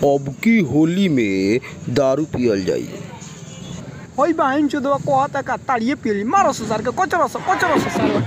अब की होली में दारू पियल जाई। ओई बहन चोदवा कहता का ताड़िए पियली? मारो ससुर के कोचरो से कोचरो से सारवा